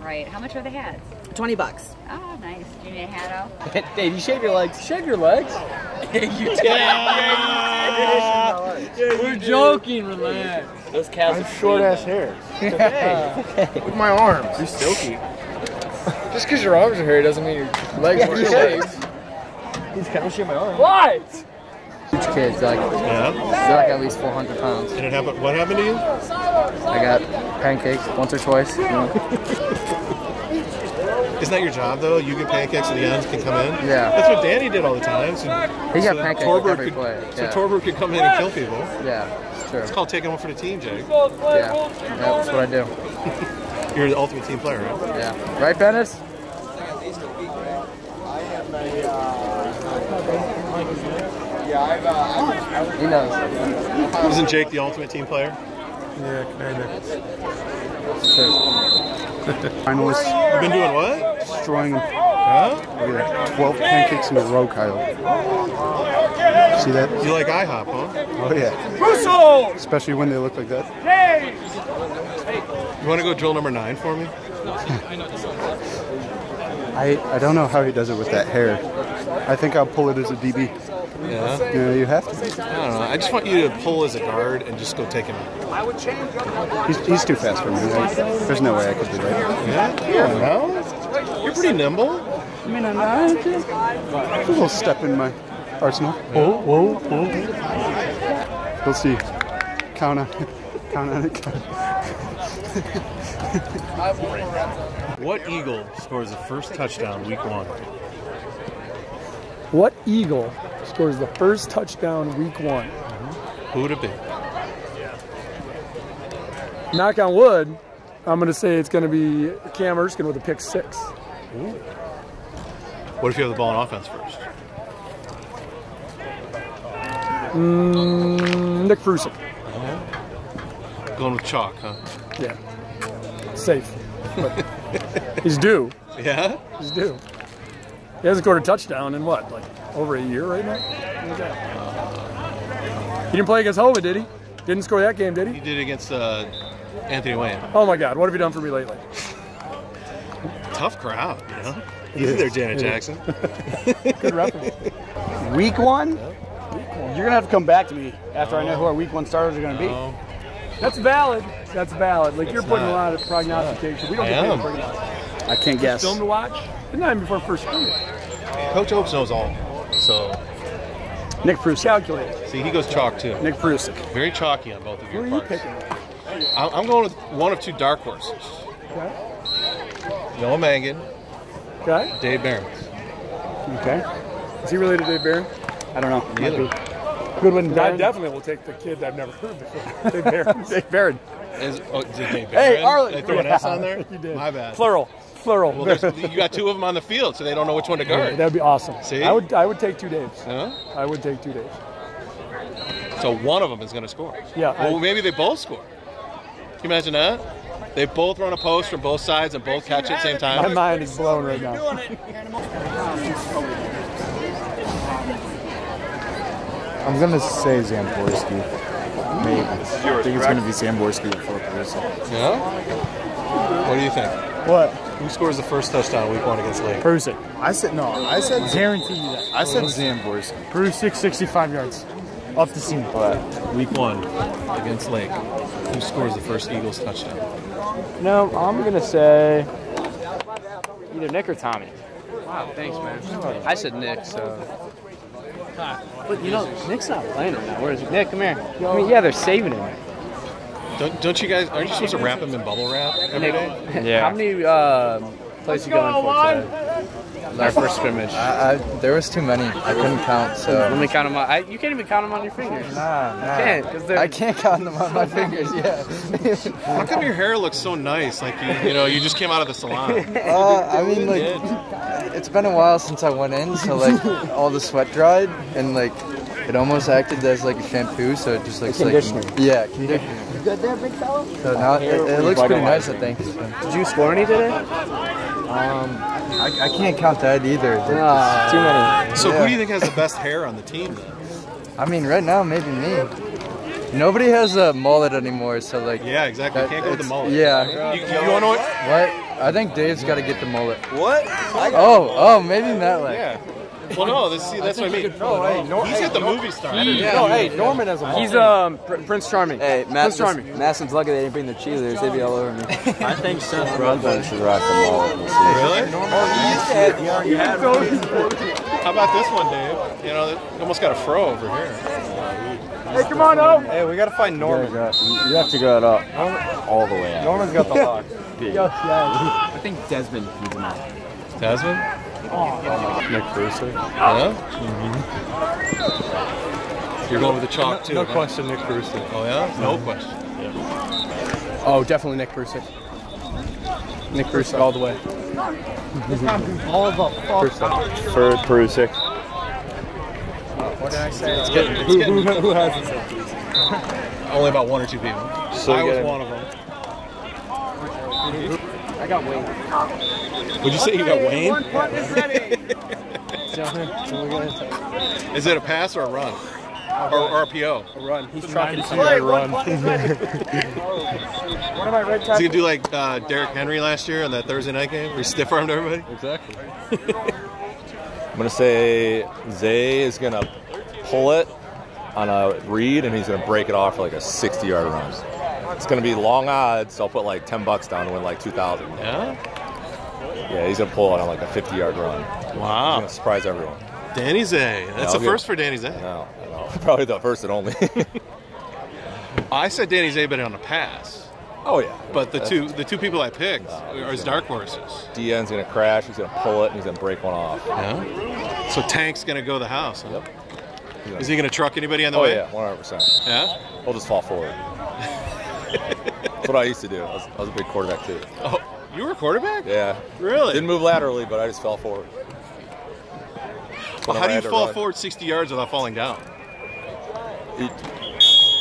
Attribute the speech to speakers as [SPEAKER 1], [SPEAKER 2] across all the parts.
[SPEAKER 1] right. How much are the hats?
[SPEAKER 2] 20 bucks.
[SPEAKER 1] Oh, nice. Do you need a hat out?
[SPEAKER 3] Dave, you shave your legs.
[SPEAKER 4] Shave your legs?
[SPEAKER 3] you did. We're joking, relax. Those calves
[SPEAKER 4] I have short ass hair. Look at my arms. You're silky. Just because your arms are hairy doesn't mean your legs weren't shaved.
[SPEAKER 5] He's kind of shave my arm.
[SPEAKER 4] What?
[SPEAKER 5] Huge kids, like
[SPEAKER 6] Yeah.
[SPEAKER 5] they're like at least 400 pounds.
[SPEAKER 6] And it happened. What happened to you?
[SPEAKER 5] I got pancakes once or twice. You know?
[SPEAKER 6] Isn't that your job though? You get pancakes and the ends can come in.
[SPEAKER 5] Yeah.
[SPEAKER 6] That's what Danny did all the time. So,
[SPEAKER 5] He got
[SPEAKER 6] so
[SPEAKER 5] pancakes every
[SPEAKER 6] could,
[SPEAKER 5] play,
[SPEAKER 6] So
[SPEAKER 5] yeah.
[SPEAKER 6] Torberg could come in and kill people.
[SPEAKER 5] Yeah, it's true.
[SPEAKER 6] It's called taking one for the team, Jake.
[SPEAKER 5] Yeah, that's what I do.
[SPEAKER 6] You're the ultimate team player, right?
[SPEAKER 5] Yeah. Right, Bennett? He knows.
[SPEAKER 6] Isn't Jake the ultimate team player?
[SPEAKER 7] Yeah, kind of.
[SPEAKER 8] Finalists
[SPEAKER 6] You've been doing what?
[SPEAKER 8] destroying them.
[SPEAKER 6] Huh?
[SPEAKER 8] Look at that. 12 pancakes in a row, Kyle. See that?
[SPEAKER 6] You like IHOP, huh?
[SPEAKER 8] Oh, yeah.
[SPEAKER 4] Russo!
[SPEAKER 8] Especially when they look like that.
[SPEAKER 4] Hey!
[SPEAKER 6] You want to go drill number nine for me?
[SPEAKER 8] I, I don't know how he does it with that hair. I think I'll pull it as a DB.
[SPEAKER 6] Yeah.
[SPEAKER 8] Yeah, you have to.
[SPEAKER 6] I don't know. I just want you to pull as a guard and just go take him out.
[SPEAKER 8] He's, he's too fast for me. Like, there's no way I could do that.
[SPEAKER 6] Yeah? You don't know. You're pretty nimble.
[SPEAKER 8] I mean, I'm not. Just A little step in my arsenal. Whoa, whoa, whoa. We'll see. Count on it. Count on it. Count on it.
[SPEAKER 6] What Eagle scores the first touchdown week one?
[SPEAKER 4] What Eagle scores the first touchdown week one?
[SPEAKER 6] Who would it be?
[SPEAKER 4] Knock on wood, I'm going to say it's going to be Cam Erskine with a pick six.
[SPEAKER 6] What if you have the ball on offense first?
[SPEAKER 4] Mm, Nick Frusick.
[SPEAKER 6] Going with chalk, huh?
[SPEAKER 4] Yeah. Safe. He's due.
[SPEAKER 6] Yeah?
[SPEAKER 4] He's due. He hasn't scored a touchdown in what, like over a year right now? Look at that. He didn't play against Hova, did he? Didn't score that game, did he?
[SPEAKER 6] He did against uh, Anthony Wayne.
[SPEAKER 4] Oh my God, what have you done for me lately?
[SPEAKER 6] Tough crowd, you know? Easy there, Janet Jackson.
[SPEAKER 4] Good reference.
[SPEAKER 9] Week one? You're gonna have to come back to me after I know who our week one starters are gonna be.
[SPEAKER 6] No.
[SPEAKER 4] That's valid. That's valid. Like you're
[SPEAKER 6] It's
[SPEAKER 4] putting a lot of prognostication. We don't
[SPEAKER 6] I
[SPEAKER 4] get paid for prognostication.
[SPEAKER 9] I can't guess.
[SPEAKER 4] Film to watch. It's not even before first scrimmage.
[SPEAKER 6] Coach Oaks knows all. So,
[SPEAKER 9] Nick Prusick.
[SPEAKER 4] Calculate.
[SPEAKER 6] see, he goes chalk too.
[SPEAKER 9] Nick Prusick.
[SPEAKER 6] Very chalky on both of
[SPEAKER 4] Who
[SPEAKER 6] your
[SPEAKER 4] are you picking?
[SPEAKER 6] I'm I'm going with one of two dark horses.
[SPEAKER 4] Okay.
[SPEAKER 6] Noah Mangan,
[SPEAKER 4] Okay.
[SPEAKER 6] Dave Barron.
[SPEAKER 9] Okay.
[SPEAKER 4] Is he related to Dave Barron?
[SPEAKER 9] I don't know. Might
[SPEAKER 6] Neither.
[SPEAKER 9] be. Goodwin
[SPEAKER 4] I definitely will take the kid I've never heard before. Dave Barron.
[SPEAKER 9] Dave Barron.
[SPEAKER 6] Is, oh, is it Dave
[SPEAKER 9] Hey,
[SPEAKER 6] Barron?
[SPEAKER 9] Arlen.
[SPEAKER 6] Did I throw an S on there?
[SPEAKER 4] You did.
[SPEAKER 6] My bad.
[SPEAKER 4] Plural. Plural.
[SPEAKER 6] Well, you got two of them on the field, so they don't know which one to guard.
[SPEAKER 4] That'd be awesome.
[SPEAKER 6] See?
[SPEAKER 4] I would I would take two Daves.
[SPEAKER 6] Huh?
[SPEAKER 4] I would take two Daves.
[SPEAKER 6] So one of them is going to score.
[SPEAKER 4] Yeah,
[SPEAKER 6] Well,
[SPEAKER 4] I-
[SPEAKER 6] maybe they both score. Can you imagine that? They both run a post from both sides and both catch it at the same time.
[SPEAKER 4] My mind is blown right now.
[SPEAKER 7] I'm gonna say Zamborski. Maybe. I think it's gonna be Zamborski before Caruso.
[SPEAKER 6] Yeah? What do you think?
[SPEAKER 4] What?
[SPEAKER 6] Who scores the first touchdown week one against Lake?
[SPEAKER 4] Prusick.
[SPEAKER 7] I said no. I said
[SPEAKER 4] Guarantee you that.
[SPEAKER 7] I said Zamborski.
[SPEAKER 4] Prusick, 65 yards. off the seam.
[SPEAKER 6] But week one against Lake, who scores the first Eagles touchdown?
[SPEAKER 9] No, I'm gonna say either Nick or Tommy.
[SPEAKER 3] Wow, thanks, man. I said Nick, so.
[SPEAKER 9] But you know, Nick's not playing right now. Where is he? Nick, come here. I mean, yeah, they're saving him.
[SPEAKER 6] Don't, don't you guys? Aren't you supposed to wrap them in bubble wrap every day?
[SPEAKER 9] Yeah.
[SPEAKER 3] How many uh, plays you going for today? Our first scrimmage.
[SPEAKER 5] I, I, there was too many. I couldn't count, So Let
[SPEAKER 3] me count them on. I, you can't even count them on your fingers.
[SPEAKER 5] Nah, nah.
[SPEAKER 3] can't, 'cause they're-
[SPEAKER 5] I can't count them on my fingers. Yeah.
[SPEAKER 6] How come your hair looks so nice? Like you, you know, you just came out of the salon.
[SPEAKER 5] Uh, I mean, like, it's been a while since I went in, so like all the sweat dried, and like it almost acted as like a shampoo, so it just looks like
[SPEAKER 9] conditioner.
[SPEAKER 5] yeah, conditioner. You good there, big fella? So now it, it looks pretty nice, I think.
[SPEAKER 9] Did you score any today?
[SPEAKER 5] Um, I, I can't count that either.
[SPEAKER 9] Uh, too many.
[SPEAKER 6] So
[SPEAKER 5] Yeah.
[SPEAKER 6] who do you think has the best hair on the team then?
[SPEAKER 5] I mean, right now maybe me. Nobody has a mullet anymore, so like.
[SPEAKER 6] Yeah, exactly. You can't go with the mullet.
[SPEAKER 5] Yeah.
[SPEAKER 6] You, you want to?
[SPEAKER 5] What? I think Dave's got to get the mullet.
[SPEAKER 6] What?
[SPEAKER 5] Oh, oh, maybe not like.
[SPEAKER 6] Yeah. Well, no. This, see, that's what I mean.
[SPEAKER 9] No, hey, Nor-
[SPEAKER 6] He's got the movie star.
[SPEAKER 9] No, hey, Norman has a He's um Pr- Prince Charming.
[SPEAKER 2] Hey,
[SPEAKER 9] Prince Charming.
[SPEAKER 2] Madison's lucky they didn't bring the cheerleaders. They'd be all over me.
[SPEAKER 10] I think Seth Rogen should rock the mullet.
[SPEAKER 6] Really? How about this one, Dave? You know, almost got a fro over here.
[SPEAKER 9] Hey, come on, O.
[SPEAKER 7] Hey, we gotta find Norman.
[SPEAKER 10] You have to go it up all the way out.
[SPEAKER 7] Norman's got the lock.
[SPEAKER 2] I think Desmond needs a mullet.
[SPEAKER 6] Tasman?
[SPEAKER 8] Nick Bruce.
[SPEAKER 6] Yeah. Mm-hmm. You're going with the chalk too.
[SPEAKER 8] No
[SPEAKER 6] huh?
[SPEAKER 8] question, Nick Bruce.
[SPEAKER 6] Oh yeah. No mm-hmm. question.
[SPEAKER 9] Oh, definitely Nick Bruce. Nick Bruce all the way.
[SPEAKER 7] For Perusik.
[SPEAKER 2] What did I say?
[SPEAKER 6] It's getting. It's
[SPEAKER 7] Who,
[SPEAKER 6] getting
[SPEAKER 7] who, who has it?
[SPEAKER 6] only about one or two people.
[SPEAKER 7] So
[SPEAKER 6] I was one of them. Mm-hmm.
[SPEAKER 2] I got Wayne.
[SPEAKER 6] Would you say you got Wayne? Is it a pass or a run? Or, or a PO?
[SPEAKER 9] Run. He's trucking.
[SPEAKER 8] run.
[SPEAKER 9] One of my red
[SPEAKER 6] Is he gonna do like uh, Derrick Henry last year on that Thursday night game where he stiff armed everybody?
[SPEAKER 8] Exactly.
[SPEAKER 11] I'm gonna say Zay is gonna pull it on a read, and he's gonna break it off for like a 60 yard run. It's gonna be long odds. So I'll put like 10 bucks down to win like 2,000.
[SPEAKER 6] Yeah.
[SPEAKER 11] Yeah, he's gonna pull it on like a 50 yard run. He's
[SPEAKER 6] Wow.
[SPEAKER 11] gonna surprise everyone.
[SPEAKER 6] Danny Zay. That's
[SPEAKER 11] Yeah,
[SPEAKER 6] the
[SPEAKER 11] I'll
[SPEAKER 6] first
[SPEAKER 11] give-
[SPEAKER 6] for Danny Zay.
[SPEAKER 11] No, no, probably the first and only.
[SPEAKER 6] I said Danny Zay, but on a pass.
[SPEAKER 11] oh yeah.
[SPEAKER 6] But the two the two people I picked are his dark horses.
[SPEAKER 11] DN's gonna crash. He's gonna pull it, and he's gonna break one off.
[SPEAKER 6] Yeah. So Tank's gonna go the house. Huh?
[SPEAKER 11] Yep.
[SPEAKER 6] Is he gonna truck anybody on the
[SPEAKER 11] Oh
[SPEAKER 6] way?
[SPEAKER 11] yeah, 100. percent
[SPEAKER 6] Yeah.
[SPEAKER 11] He'll just fall forward. That's what I used to do. I was, I was a big quarterback too.
[SPEAKER 6] Oh, you were a quarterback?
[SPEAKER 11] Yeah.
[SPEAKER 6] Really?
[SPEAKER 11] Didn't move laterally, but I just fell forward.
[SPEAKER 6] Well, how do you fall
[SPEAKER 11] run.
[SPEAKER 6] forward 60 yards without falling down?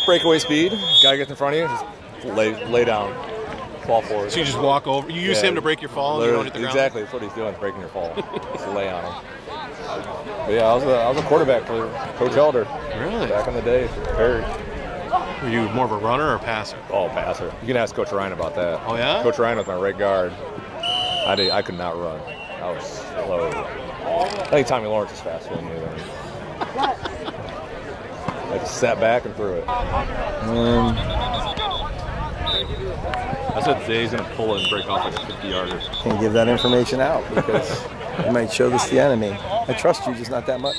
[SPEAKER 11] breakaway speed. Guy gets in front of you, just lay, lay down, fall forward.
[SPEAKER 6] So you just walk over. You use
[SPEAKER 11] Yeah.
[SPEAKER 6] him to break your fall, and you don't hit the ground.
[SPEAKER 11] Exactly, that's what he's doing, breaking your fall. just lay on him. But yeah, I was a, I was a quarterback for Coach Elder
[SPEAKER 6] Really?
[SPEAKER 11] back in the day for Perry.
[SPEAKER 6] Were you more of a runner or a passer?
[SPEAKER 11] Oh, passer. You can ask Coach Ryan about that.
[SPEAKER 6] Oh, yeah?
[SPEAKER 11] Coach Ryan was my right guard. I did, I could not run. I was slow. I think Tommy Lawrence is faster than me. Then. I just sat back and threw it.
[SPEAKER 7] Um,
[SPEAKER 11] I said Zay's gonna pull it and break off like a 50 yarder.
[SPEAKER 10] Can't give that information out because you might show this to the enemy. I trust you, just not that much.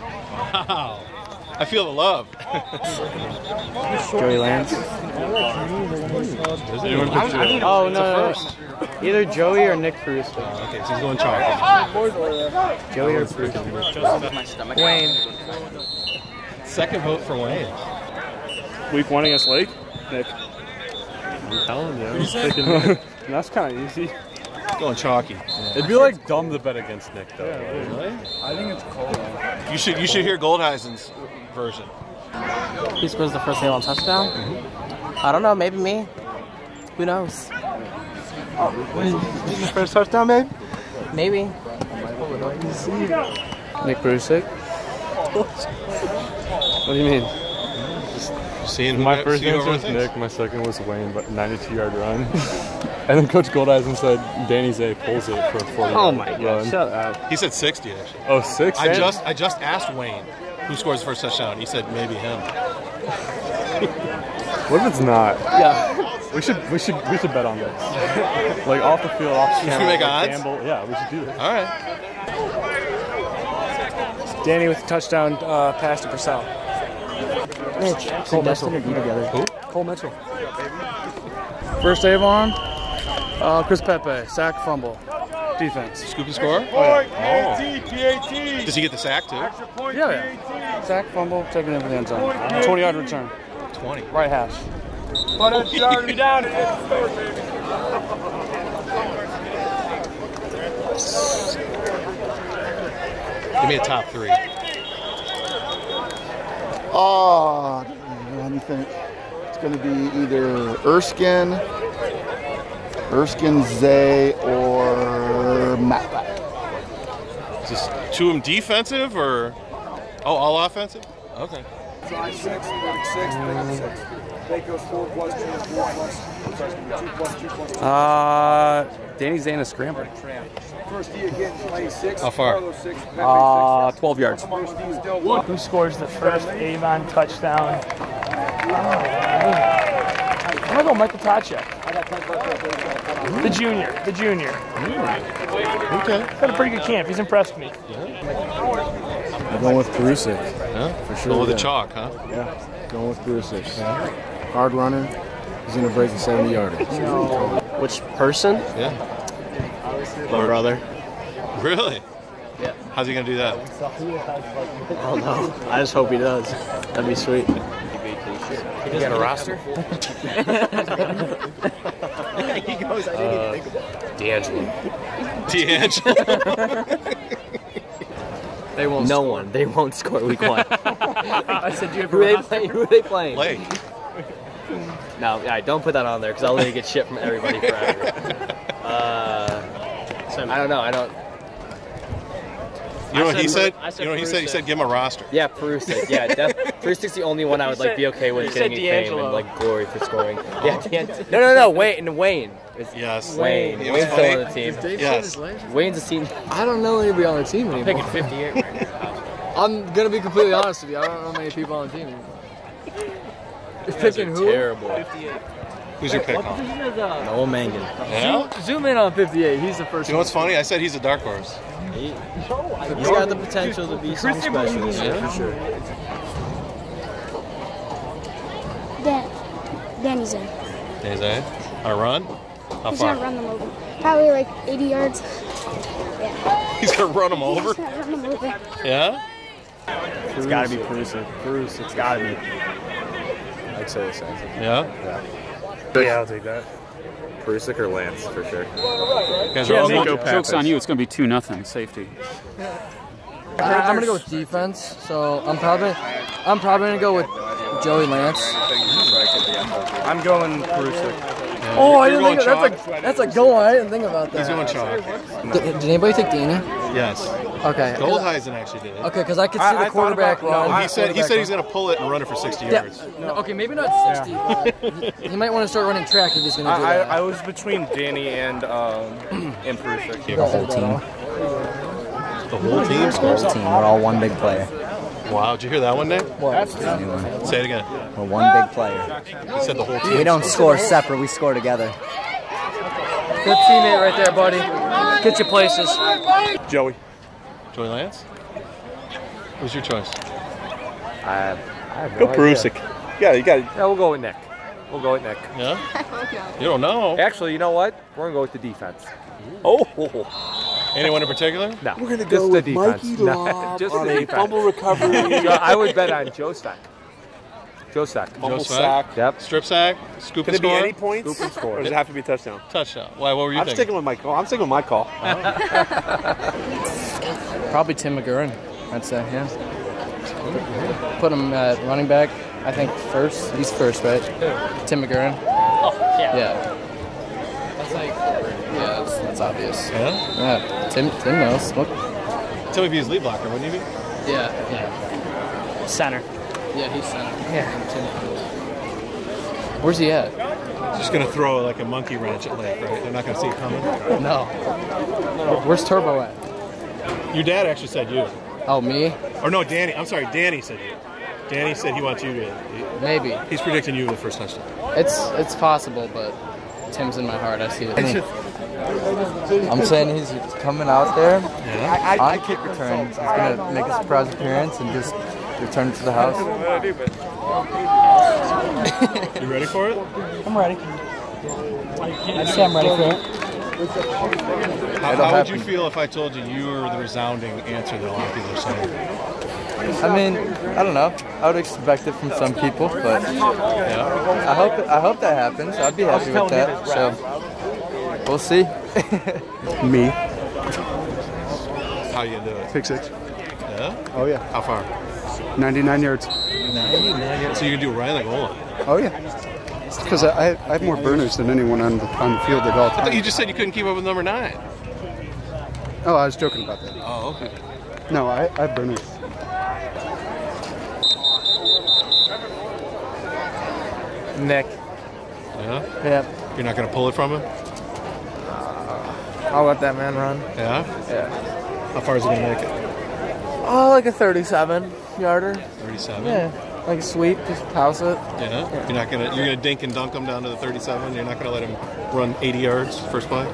[SPEAKER 6] Wow. I feel the love.
[SPEAKER 2] Joey Lance.
[SPEAKER 6] Anyone pick Joey?
[SPEAKER 2] Oh,
[SPEAKER 6] It's a
[SPEAKER 2] no, no.
[SPEAKER 6] first.
[SPEAKER 2] Either Joey or Nick Bruce.
[SPEAKER 6] Okay, so he's going chocolate.
[SPEAKER 2] Joey or Bruce. Wayne.
[SPEAKER 6] Second vote for Wayne.
[SPEAKER 9] Week one against Lake. Nick.
[SPEAKER 8] I'm telling you. I'm thinking,
[SPEAKER 9] That's kind of easy.
[SPEAKER 6] Going chalky.
[SPEAKER 8] it'd be like dumb to bet against Nick, though.
[SPEAKER 6] Really?
[SPEAKER 5] I think it's cold.
[SPEAKER 6] You should you should hear Goldheisen's version.
[SPEAKER 2] Who scores the first on touchdown? Mm-hmm. I don't know. Maybe me. Who knows?
[SPEAKER 9] First touchdown, babe.
[SPEAKER 2] Maybe.
[SPEAKER 9] Nick Brusick. What do you mean?
[SPEAKER 6] Seeing
[SPEAKER 8] My
[SPEAKER 6] got-
[SPEAKER 8] first
[SPEAKER 6] seeing who
[SPEAKER 8] answer was
[SPEAKER 6] everyone.
[SPEAKER 8] Nick. My second was Wayne, but 92 yard run. and then Coach Goldheisen said Danny Zay pulls it for a 40
[SPEAKER 9] Oh my god! Shut up.
[SPEAKER 6] He said 60 actually.
[SPEAKER 8] Oh, six?
[SPEAKER 6] I just I just asked Wayne who scores the first touchdown. He said maybe him.
[SPEAKER 8] What if it's not?
[SPEAKER 9] Yeah.
[SPEAKER 8] We should we should we should bet on this. like off the field, off the
[SPEAKER 6] Should we
[SPEAKER 8] camera,
[SPEAKER 6] make
[SPEAKER 8] like
[SPEAKER 6] odds?
[SPEAKER 8] gamble. Yeah, we should do this.
[SPEAKER 6] All right.
[SPEAKER 9] Danny with the touchdown uh, pass to Purcell.
[SPEAKER 2] Mitch, Cole Destin or D together?
[SPEAKER 6] Who?
[SPEAKER 9] Cole Mitchell. First Avon. Uh, Chris Pepe. Sack fumble. Defense.
[SPEAKER 6] Scoop and score?
[SPEAKER 9] Oh,
[SPEAKER 6] Oh. Does he get the sack too?
[SPEAKER 9] Yeah, yeah. Sack fumble. Take it in for the end zone. 20 yard return.
[SPEAKER 6] 20.
[SPEAKER 9] Right hash. He already down.
[SPEAKER 6] Give me a top three.
[SPEAKER 12] Oh, let me think. It's going to be either Erskine, Erskine Zay, or Matt.
[SPEAKER 6] Is this two of them defensive or oh all offensive? Okay.
[SPEAKER 9] Try six, make six, make it six. Fake goes four plus, two four plus. So it's gonna be two plus, two plus.
[SPEAKER 13] Uh, Danny Zane is scrambling.
[SPEAKER 9] First D again, playing six.
[SPEAKER 13] How far?
[SPEAKER 9] Carlos six,
[SPEAKER 13] Uh, 12 yards.
[SPEAKER 9] six. First D still one.
[SPEAKER 14] Who scores the first Avon touchdown? I'm gonna go Michael Tachek. The junior, the junior.
[SPEAKER 6] Okay.
[SPEAKER 14] Had a pretty good camp. He's impressed me.
[SPEAKER 7] I'm going with Perusik.
[SPEAKER 6] Yeah?
[SPEAKER 7] For sure.
[SPEAKER 6] Go with the chalk, huh?
[SPEAKER 7] Yeah, going with Perusik. Hard runner. He's going to break the 70 yarder.
[SPEAKER 2] Which person?
[SPEAKER 6] Yeah.
[SPEAKER 2] My brother.
[SPEAKER 6] Really?
[SPEAKER 2] Yeah.
[SPEAKER 6] How's he gonna do that?
[SPEAKER 2] I don't know. I just hope he does. That'd be sweet.
[SPEAKER 13] You got a roster?
[SPEAKER 2] he goes, I didn't
[SPEAKER 13] Uh, D'Angelo.
[SPEAKER 6] D'Angelo.
[SPEAKER 2] They won't. No one. They won't score week one.
[SPEAKER 14] I said, do you have
[SPEAKER 2] who, are they
[SPEAKER 14] roster?
[SPEAKER 2] playing? who are they playing?
[SPEAKER 6] Blake.
[SPEAKER 2] No, all right, don't put that on there because I'll literally get shit from everybody forever. uh, I don't know. I don't.
[SPEAKER 6] You know what he
[SPEAKER 2] said
[SPEAKER 6] said?
[SPEAKER 2] Peru- I said
[SPEAKER 6] You know what he said? He said give him a roster.
[SPEAKER 2] Yeah, Perusik. Yeah, def- Perusik's the only one I would like be okay with
[SPEAKER 14] he said
[SPEAKER 2] getting fame and like glory for scoring. Yeah, D'An- no, no, no. Wayne, Wayne. It's
[SPEAKER 6] Yes.
[SPEAKER 2] Wayne.
[SPEAKER 6] It was
[SPEAKER 2] Wayne's still on the team.
[SPEAKER 6] Dave Yes.
[SPEAKER 2] Wayne's a senior.
[SPEAKER 15] I don't know anybody on the team
[SPEAKER 2] I'm
[SPEAKER 15] anymore.
[SPEAKER 2] picking 58 right now.
[SPEAKER 15] I'm gonna be completely honest with you. I don't know many people on the team anymore. You're picking who?
[SPEAKER 2] Terrible.
[SPEAKER 6] Who's your pick?
[SPEAKER 15] What
[SPEAKER 6] Huh?
[SPEAKER 15] is uh?
[SPEAKER 2] Noah Mangan.
[SPEAKER 6] Yeah?
[SPEAKER 15] Zoom, zoom in on 58. He's the first.
[SPEAKER 6] You know what's funny? I said he's a dark horse.
[SPEAKER 2] He, he's got the potential to be something special Yeah. year for sure.
[SPEAKER 16] Dan, Danny's in.
[SPEAKER 6] Is that on a run? How
[SPEAKER 16] He's
[SPEAKER 6] far?
[SPEAKER 16] gonna run them over. Probably like 80 yards. Yeah.
[SPEAKER 6] He's gonna run him over.
[SPEAKER 16] He's gonna run them over.
[SPEAKER 6] Yeah.
[SPEAKER 13] It's got to be Perusik. Perusik. It's got to be.
[SPEAKER 7] I'd say the same.
[SPEAKER 6] Yeah.
[SPEAKER 13] Yeah, Yeah, I'll take that.
[SPEAKER 10] Perusik or Lance for sure.
[SPEAKER 6] Guys
[SPEAKER 7] Yeah,
[SPEAKER 6] all
[SPEAKER 7] Nico Joke's on you. It's going to be 2 nothing safety.
[SPEAKER 15] Uh, I'm gonna go with defense. So I'm probably, I'm probably gonna go with Joey Lance.
[SPEAKER 13] I'm going Perusik.
[SPEAKER 15] Oh, I didn't think
[SPEAKER 6] going
[SPEAKER 15] that's a that's a goal. I didn't think about that.
[SPEAKER 6] He's going chalk.
[SPEAKER 15] Did, did anybody take Dana?
[SPEAKER 6] Yes.
[SPEAKER 15] Okay.
[SPEAKER 6] Goldheisen actually did it.
[SPEAKER 15] Okay, because I could see
[SPEAKER 13] I- I
[SPEAKER 15] the
[SPEAKER 13] thought
[SPEAKER 15] quarterback
[SPEAKER 13] about- no,
[SPEAKER 15] run.
[SPEAKER 6] He said he said he's gonna pull it and run it for 60
[SPEAKER 15] Yeah.
[SPEAKER 6] yards.
[SPEAKER 15] No, okay, maybe not 60. but he, he might want to start running track if he's gonna do
[SPEAKER 13] I, I,
[SPEAKER 15] that.
[SPEAKER 13] I was between Danny and um, and Perusik.
[SPEAKER 15] The whole team.
[SPEAKER 6] The whole team scores.
[SPEAKER 17] team. We're all one big player.
[SPEAKER 6] Wow, did you hear that one, Nick?
[SPEAKER 15] What?
[SPEAKER 6] Say it again.
[SPEAKER 17] We're one big player.
[SPEAKER 6] He said the whole team.
[SPEAKER 17] We don't score separate. We score together.
[SPEAKER 15] Good teammate right there, buddy. Get your places.
[SPEAKER 13] Joey.
[SPEAKER 6] Joey Lance. Who's your choice?
[SPEAKER 13] I, I have
[SPEAKER 10] Go Perusik.
[SPEAKER 13] Yeah, you got. Yeah, we'll go with Nick. We'll go with Nick.
[SPEAKER 6] Yeah. You don't know.
[SPEAKER 13] Actually, you know what? We're gonna go with the defense. Oh.
[SPEAKER 6] Anyone in particular?
[SPEAKER 13] No.
[SPEAKER 12] We're gonna
[SPEAKER 13] just
[SPEAKER 12] go
[SPEAKER 13] the
[SPEAKER 12] with
[SPEAKER 13] defense.
[SPEAKER 12] Mikey
[SPEAKER 13] No,
[SPEAKER 12] Lobb
[SPEAKER 13] just
[SPEAKER 12] on
[SPEAKER 13] the
[SPEAKER 12] a
[SPEAKER 13] defense.
[SPEAKER 12] fumble recovery.
[SPEAKER 13] So I would bet on Joe Stack. Joe Stack.
[SPEAKER 6] Joe Sack.
[SPEAKER 13] Yep.
[SPEAKER 6] Strip sack. Scoop
[SPEAKER 9] Can
[SPEAKER 6] and
[SPEAKER 9] it be
[SPEAKER 6] score.
[SPEAKER 9] any points?
[SPEAKER 13] Scoop and score.
[SPEAKER 9] Or does it have to be a touchdown?
[SPEAKER 6] Touchdown. Why? What were you
[SPEAKER 9] I'm
[SPEAKER 6] thinking?
[SPEAKER 9] sticking with my call. I'm sticking with my call. Uh-huh.
[SPEAKER 15] Probably Tim McGurran. I'd say, yeah. Put him at running back. I think first. He's first, right? Tim McGurran.
[SPEAKER 2] Oh, yeah.
[SPEAKER 15] Yeah. That's like, yeah, that's, that's obvious.
[SPEAKER 6] Yeah.
[SPEAKER 15] Yeah. Tim, Tim knows. Look.
[SPEAKER 6] Tell me if he's lead blocker, wouldn't he be?
[SPEAKER 15] Yeah, yeah.
[SPEAKER 14] Center.
[SPEAKER 15] Yeah, he's center.
[SPEAKER 14] Yeah.
[SPEAKER 15] Tim. Where's he at?
[SPEAKER 6] Just gonna throw like a monkey wrench at Lake, right? They're not gonna see it coming.
[SPEAKER 15] No. Where's Turbo at?
[SPEAKER 6] Your dad actually said you.
[SPEAKER 15] Oh, me?
[SPEAKER 6] Or no, Danny. I'm sorry, Danny said you. Danny said he wants you to.
[SPEAKER 15] Maybe.
[SPEAKER 6] He's predicting you the first touchdown.
[SPEAKER 15] It's it's possible, but Tim's in my heart. I see it.
[SPEAKER 5] I'm saying he's coming out there
[SPEAKER 6] Yeah.
[SPEAKER 5] on kick return. He's gonna make a surprise appearance and just return to the house.
[SPEAKER 6] You ready for it?
[SPEAKER 14] I'm ready. I say I'm ready for it.
[SPEAKER 6] How, how would you feel if I told you you were the resounding answer that a lot of people are saying?
[SPEAKER 5] I mean, I don't know. I would expect it from some people, but I hope I hope that happens. I'd be happy with that. So we'll see.
[SPEAKER 8] Me.
[SPEAKER 6] How you do it?
[SPEAKER 8] Pick six.
[SPEAKER 6] Yeah.
[SPEAKER 8] Oh yeah.
[SPEAKER 6] How far?
[SPEAKER 8] 99 yards. Ninety-nine yards.
[SPEAKER 6] So you can do Ryan like Ola.
[SPEAKER 8] Oh yeah. Because I, I have more burners than anyone on the, on the field at all
[SPEAKER 6] I thought you just said you couldn't keep up with number nine.
[SPEAKER 8] Oh, I was joking about that.
[SPEAKER 6] Oh, okay.
[SPEAKER 8] No, I, I have burners.
[SPEAKER 15] Nick.
[SPEAKER 6] Yeah?
[SPEAKER 15] Yep.
[SPEAKER 6] You're not going to pull it from him?
[SPEAKER 15] Uh, I'll let that man run.
[SPEAKER 6] Yeah?
[SPEAKER 15] Yeah.
[SPEAKER 6] How far is he going to make it?
[SPEAKER 15] Oh, like a 37 yarder.
[SPEAKER 6] 37?
[SPEAKER 15] Yeah. Like a sweep, just house it.
[SPEAKER 6] Yeah? You're not gonna you're gonna dink and dunk him down to the 37. You're not gonna let him run 80 yards first play.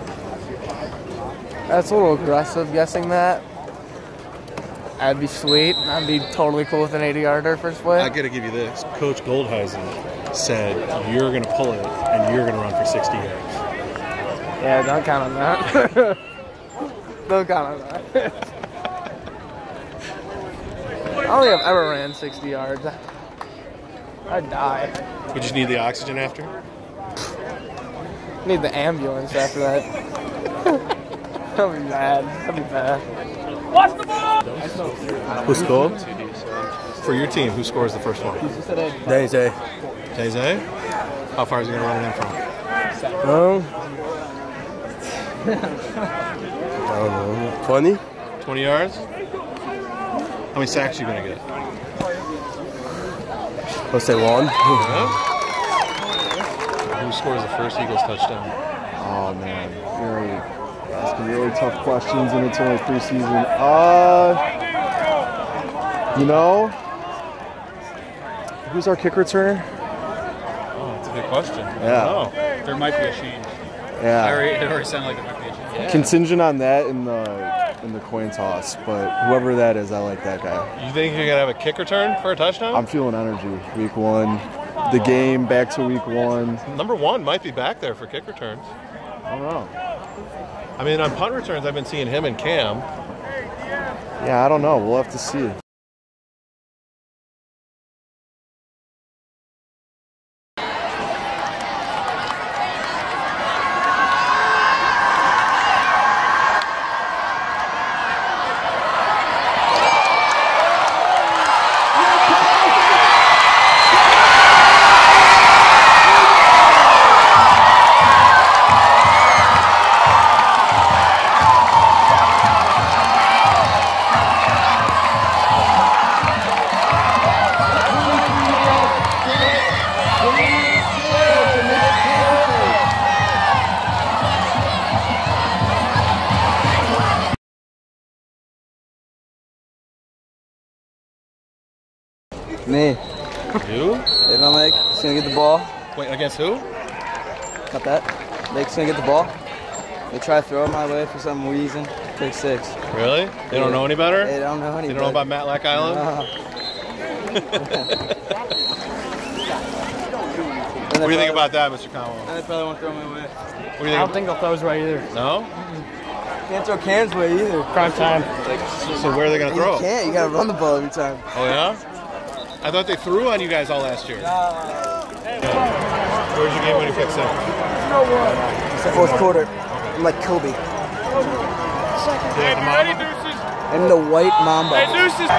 [SPEAKER 15] That's a little aggressive guessing that. I'd be sweet. I'd be totally cool with an 80 yarder first play.
[SPEAKER 6] I gotta give you this. Coach Goldheisen said you're gonna pull it and you're gonna run for 60 yards.
[SPEAKER 15] Yeah, don't count on that. don't count on that. I don't think I've ever ran 60 yards. I'd die.
[SPEAKER 6] We just need the oxygen after.
[SPEAKER 15] Need the ambulance after that. That'd be bad. That'd be bad.
[SPEAKER 18] Watch the ball!
[SPEAKER 6] Who scored? For your team, who scores the first one?
[SPEAKER 19] Daisy.
[SPEAKER 6] Daisy? How far is he gonna run it in from?
[SPEAKER 19] Um, I don't know. 20?
[SPEAKER 6] 20 yards? How many sacks you gonna get?
[SPEAKER 19] Let's say one.
[SPEAKER 6] Yeah? Who scores the first Eagles touchdown?
[SPEAKER 7] Oh man, you're asking really tough questions, and it's only preseason. Uh, you know, who's our kick returner?
[SPEAKER 6] Oh, that's a good question.
[SPEAKER 7] Yeah.
[SPEAKER 20] There might be a change.
[SPEAKER 7] Yeah.
[SPEAKER 20] I already, it already sounded like there might be a change.
[SPEAKER 7] Contingent on that in the in the coin toss, but whoever that is, I like that guy.
[SPEAKER 6] You think you're gonna have a kick return for a touchdown?
[SPEAKER 7] I'm feeling energy. Week one, the game back to week one.
[SPEAKER 6] Number one might be back there for kick returns.
[SPEAKER 7] I don't know.
[SPEAKER 6] I mean, on punt returns, I've been seeing him and Cam.
[SPEAKER 7] Yeah, I don't know. We'll have to see.
[SPEAKER 14] Me.
[SPEAKER 6] You?
[SPEAKER 14] If I'm like, just gonna get the ball.
[SPEAKER 6] Wait, against who?
[SPEAKER 14] Cut that. Lake's gonna get the ball. They try to throw it my way for some reason. Take six.
[SPEAKER 6] Really? They don't know any better?
[SPEAKER 14] They don't know any
[SPEAKER 6] They don't know about Matlack Island? what do you think about that, Mr. Conwell?
[SPEAKER 14] They probably won't throw my way.
[SPEAKER 6] What do you
[SPEAKER 15] I don't
[SPEAKER 6] think?
[SPEAKER 15] think they'll throw his way either.
[SPEAKER 6] No?
[SPEAKER 14] Can't throw cans way either.
[SPEAKER 15] Prime time.
[SPEAKER 6] So where are they gonna throw it?
[SPEAKER 14] can't. You gotta run the ball every time.
[SPEAKER 6] Oh yeah? I thought they threw on you guys all last year. Where's your game winning kick set?
[SPEAKER 14] It's the fourth quarter. I'm like Kobe.
[SPEAKER 18] Hey, be ready, Deuces.
[SPEAKER 14] I'm the white mamba.
[SPEAKER 18] Hey, Deuces.